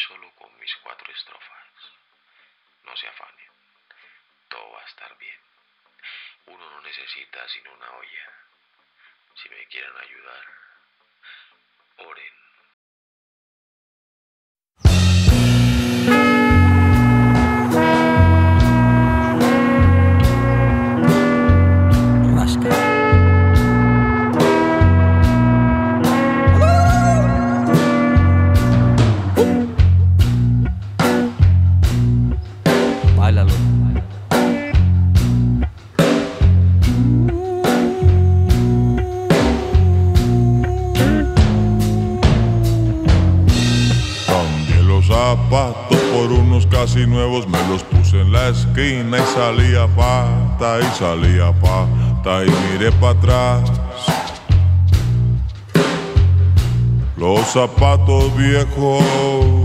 solo con mis cuatro estrofas. No se afanen, todo va a estar bien. Uno no necesita sino una olla. Si me quieren ayudar, oren. Cambié los zapatos por unos casi nuevos, me los puse en la esquina y salía pata y salía pata y miré para atrás. Los zapatos viejos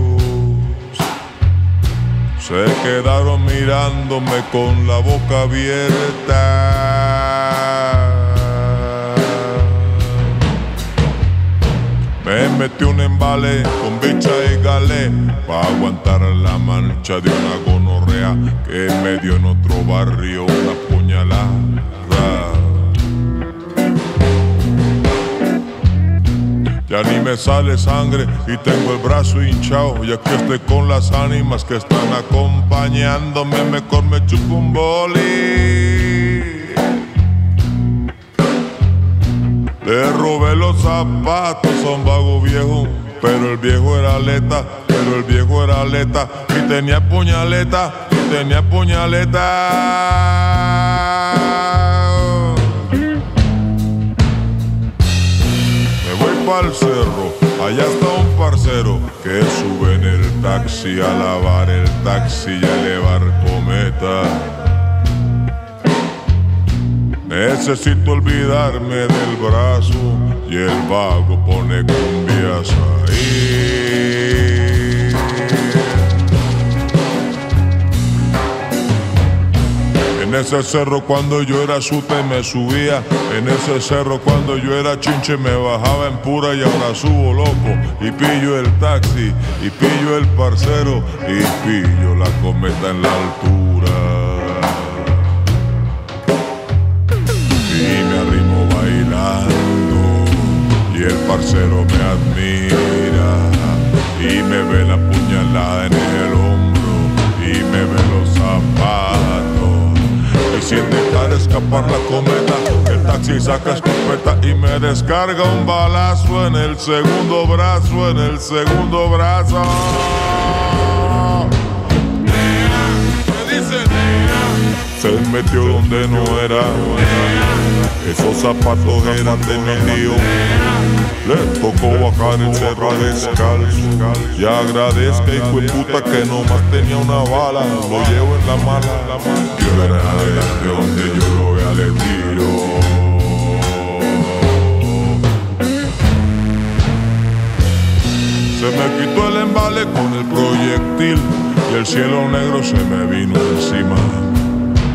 se quedaron mirándome con la boca abierta. Me metí un embale con bicha y galé Pa' aguantar la mancha de una gonorrea Que me dio en otro barrio una puñalada Ya ni me sale sangre y tengo el brazo hinchado. Y aquí estoy con las ánimas que están acompañándome. Mejor me chupo un boli. Le robé los zapatos a un vago viejo, pero el viejo era aleta, pero el viejo era aleta y tenía puñaleta, y tenía puñaleta. Cerro, allá está un parcero que sube en el taxi a lavar el taxi y a elevar cometa. Necesito olvidarme del brazo y el vago pone cumbias ahí. Ese cerro cuando yo era sute me subía, en ese cerro cuando yo era chinche me bajaba en pura y ahora subo loco. Y pillo el taxi y pillo el parcero y pillo la cometa en la altura. y me arrimo bailando y el parcero me admira. Y me ve la puñalada en el hombro y me ve los zapatos sin dejar escapar la cometa. El taxi saca escopeta y me descarga un balazo en el segundo brazo en el segundo brazo. Me dice se metió donde no era. Esos zapatos eran de mi tío. Le tocó bajar el cerro descalzo. Y agradezca, hijo de puta, que nomás tenía una bala. Lo llevo en la mala. Era de donde yo lo vea le tiro. Se me quitó el embale con el proyectil y el cielo negro se me vino encima.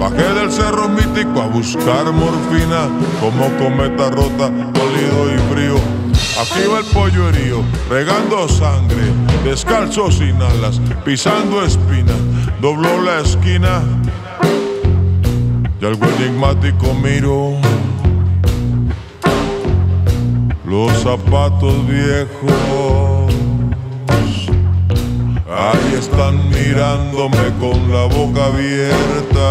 Bajé del cerro mítico a buscar morfina como cometa rota, dolido y frío. Aquí va el pollo herido, regando sangre, descalzo sin alas, pisando espina, dobló la esquina y algo enigmático miro. Los zapatos viejos Ahí están mirándome con la boca abierta.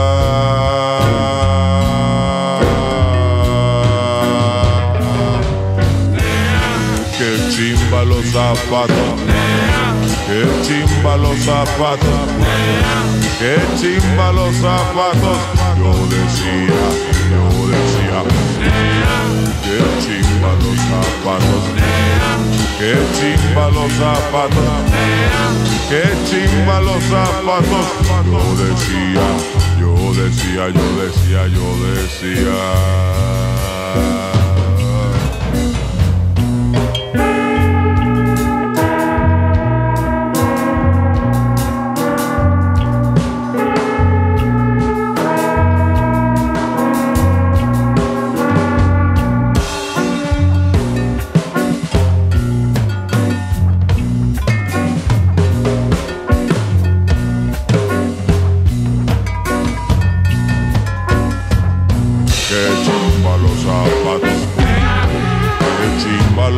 Que chimba los zapatos. Que chimba los zapatos. Que chimba los zapatos. Yo decía, yo decía. Que chimba los zapatos. Que chimba los zapatos. Que chimba los zapatos. Yo decía, yo decía, yo decía, yo decía.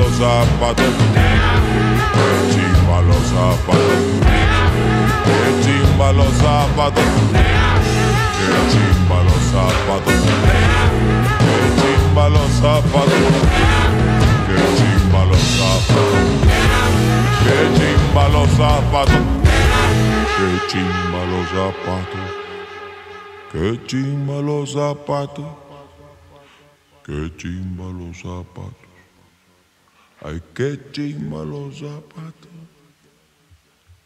los zapatos, me chimba los zapatos, me chimba los zapatos, me chimba los zapatos, me chimba los zapatos, me chimba los zapatos, me chimba los zapatos, chimba los zapatos. Que chimba los zapatos, que chimba los zapatos. Ay que chimba los zapatos,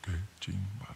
que chimba.